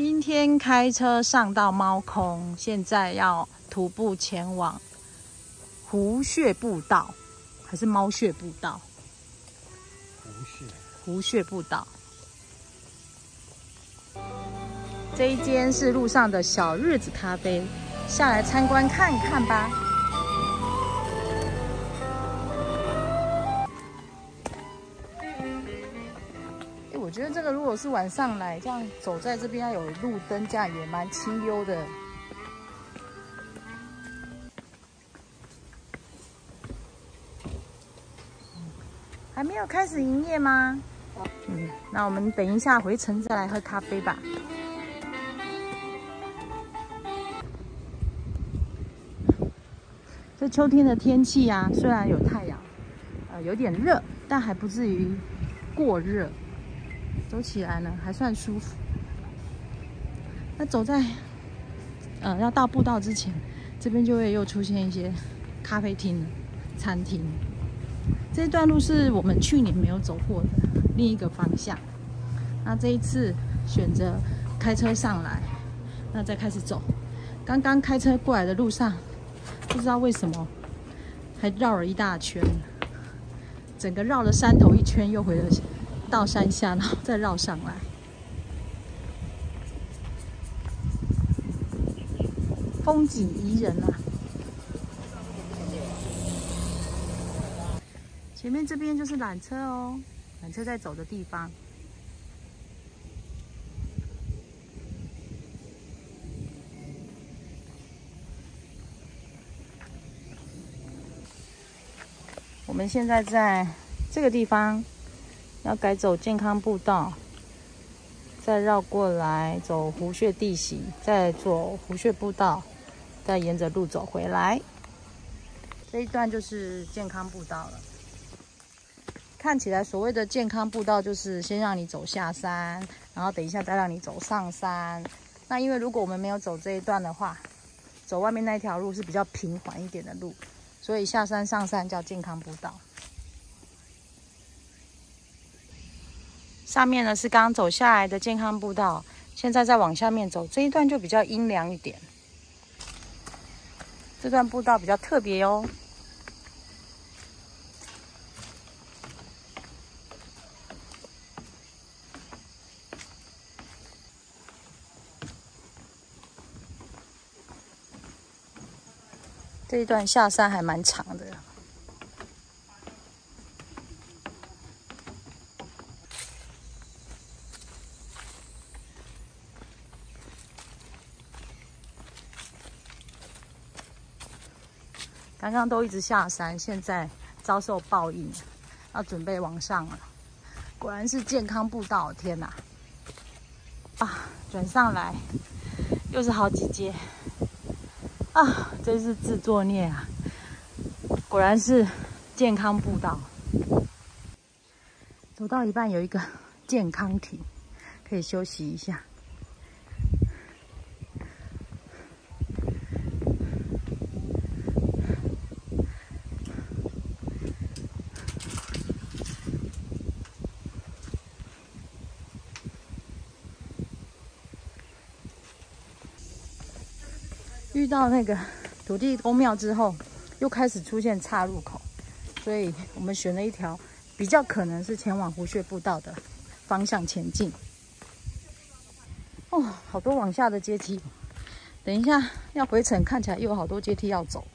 今天开车上到猫空，现在要徒步前往湖穴步道，还是猫穴步道？湖穴，湖穴步道。这一间是路上的小日子咖啡，下来参观看看吧。觉得这个如果是晚上来，这样走在这边有路灯，这样也蛮清幽的。还没有开始营业吗？嗯，那我们等一下回城再来喝咖啡吧。这秋天的天气啊，虽然有太阳，呃，有点热，但还不至于过热。走起来呢，还算舒服。那走在，呃，要到步道之前，这边就会又出现一些咖啡厅、餐厅。这段路是我们去年没有走过的另一个方向。那这一次选择开车上来，那再开始走。刚刚开车过来的路上，不知道为什么还绕了一大圈，整个绕了山头一圈，又回了到山下，然后再绕上来。风景宜人啊！前面这边就是缆车哦，缆车在走的地方。我们现在在这个地方要改走健康步道，再绕过来走湖穴地形，再走湖穴步道，再沿着路走回来。这一段就是健康步道了。看起来所谓的健康步道，就是先让你走下山，然后等一下再让你走上山。那因为如果我们没有走这一段的话，走外面那条路是比较平缓一点的路，所以下山上山叫健康步道。上面呢是刚走下来的健康步道，现在再往下面走，这一段就比较阴凉一点。这段步道比较特别哦。这一段下山还蛮长的。刚刚都一直下山，现在遭受报应，要准备往上了。果然是健康步道，天哪！啊，转上来又是好几阶。啊，真是自作孽啊！果然是健康步道，走到一半有一个健康亭，可以休息一下。到那个土地公庙之后，又开始出现岔路口，所以我们选了一条比较可能是前往湖穴步道的方向前进。哦，好多往下的阶梯，等一下要回程，看起来又有好多阶梯要走。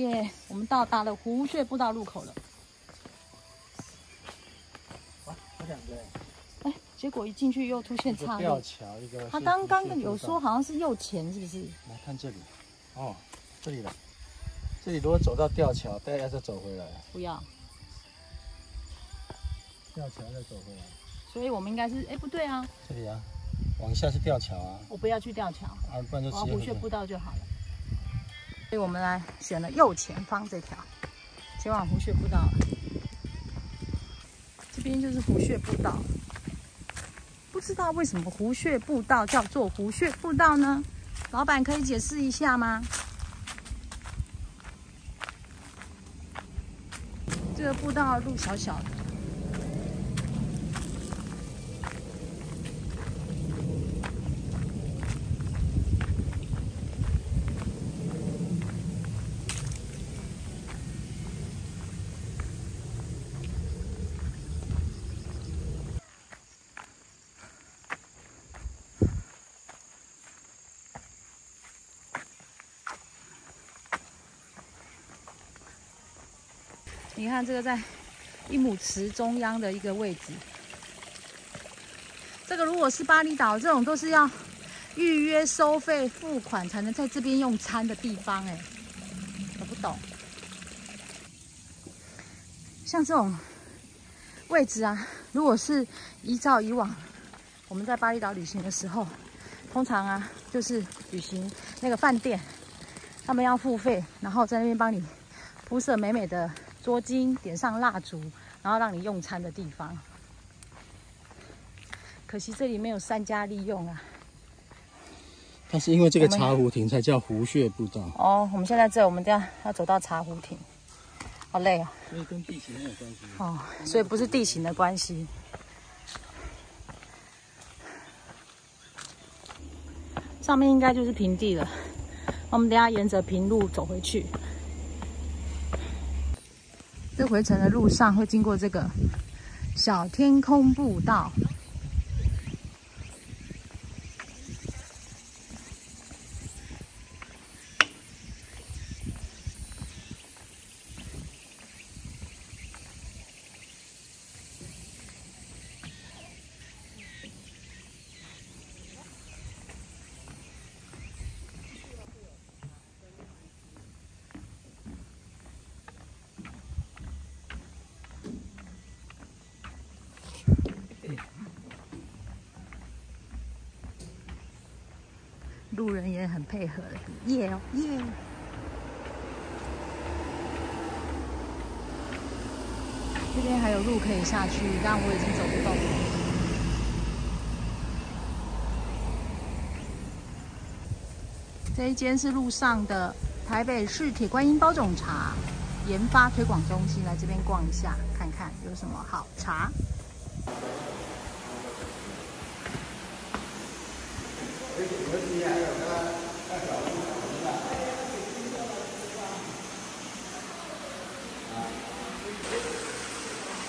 耶，我们到达了湖穴步道入口了。哇，有两个哎，结果一进去又出现岔路吊路。桥一个。他刚刚有说好像是右前，是不是？来看这里，哦，这里了。这里如果走到吊桥，大家再走回来，不要，吊桥再走回来。所以我们应该是哎不对啊，这里啊，往下是吊桥啊，我不要去吊桥，啊，不然就直接回去湖穴步道就好了。所以我们来选了右前方这条，前往湖穴步道了。这边就是湖穴步道，不知道为什么湖穴步道叫做湖穴步道呢？老板可以解释一下吗？这个步道路小小的。你看这个在一亩池中央的一个位置，这个如果是巴厘岛这种都是要预约收费付款才能在这边用餐的地方，哎，我不懂。像这种位置啊，如果是依照以往我们在巴厘岛旅行的时候，通常啊就是旅行那个饭店，他们要付费，然后在那边帮你铺设美美的。桌巾，点上蜡烛，然后让你用餐的地方。可惜这里没有三加利用啊。但是因为这个茶壶亭才叫湖穴步道。哦，我们现在这，我们这样要走到茶壶亭，好累啊。所以跟地形没有关系。哦，所以不是地形的关系。上面应该就是平地了。我们等下沿着平路走回去。这回程的路上会经过这个小天空步道。路人也很配合的，耶哦耶！这边还有路可以下去，但我已经走不动了。这一间是路上的台北市铁观音包种茶研发推广中心，来这边逛一下，看看有什么好茶。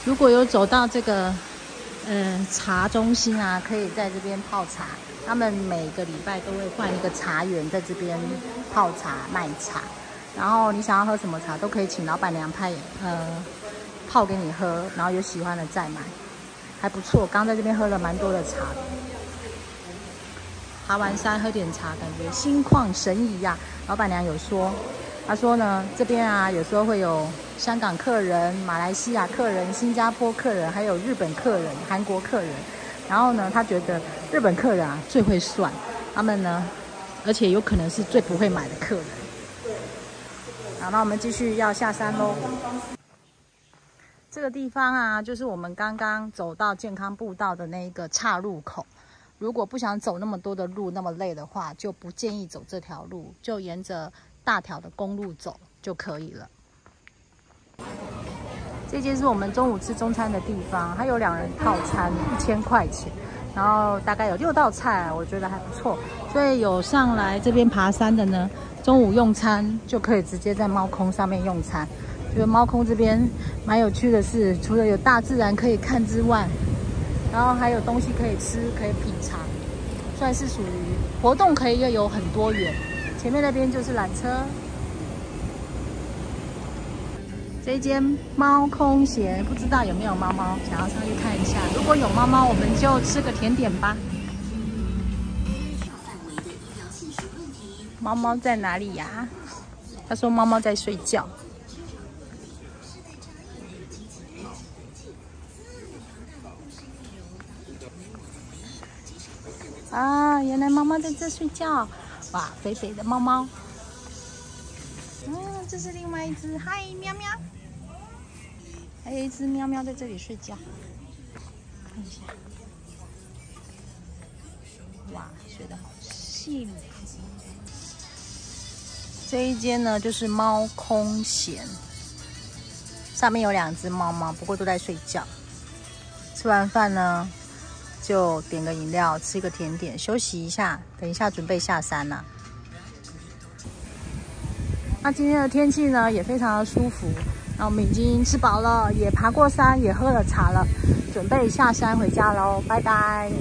如果有走到这个，嗯，茶中心啊，可以在这边泡茶。他们每个礼拜都会换一个茶园在这边泡茶卖茶。然后你想要喝什么茶，都可以请老板娘派呃泡给你喝，然后有喜欢的再买，还不错。刚在这边喝了蛮多的茶。爬完山喝点茶，感觉心旷神怡呀。老板娘有说，她说呢，这边啊有时候会有香港客人、马来西亚客人、新加坡客人，还有日本客人、韩国客人。然后呢，她觉得日本客人啊最会算，他们呢，而且有可能是最不会买的客人。好，那我们继续要下山喽。这个地方啊，就是我们刚刚走到健康步道的那一个岔路口。如果不想走那么多的路，那么累的话，就不建议走这条路，就沿着大条的公路走就可以了。这间是我们中午吃中餐的地方，它有两人套餐，一千块钱，然后大概有六道菜，我觉得还不错。所以有上来这边爬山的呢，中午用餐就可以直接在猫空上面用餐。觉得猫空这边蛮有趣的是，除了有大自然可以看之外，然后还有东西可以吃，可以品尝，算是属于活动，可以又有很多元。前面那边就是缆车，这间猫空闲，不知道有没有猫猫，想要上去看一下。如果有猫猫，我们就吃个甜点吧。猫猫在哪里呀？他说猫猫在睡觉。啊，原来猫猫在这睡觉，哇，肥肥的猫猫。嗯，这是另外一只，嗨，喵喵。还有一只喵喵在这里睡觉，看一下。哇，睡得好幸福。这一间呢，就是猫空闲，上面有两只猫猫，不过都在睡觉。吃完饭呢，就点个饮料，吃一个甜点，休息一下，等一下准备下山了。那今天的天气呢，也非常的舒服。那我们已经吃饱了，也爬过山，也喝了茶了，准备下山回家喽，拜拜。